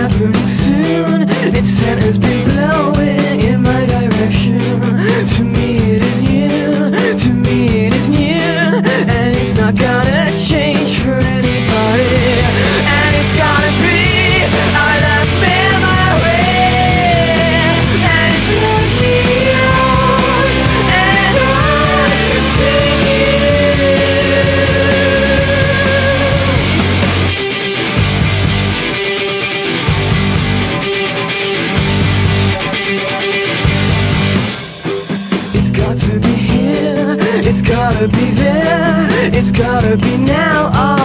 happening soon. Its scent has been blowing. gotta be there, it's gotta be now. Oh.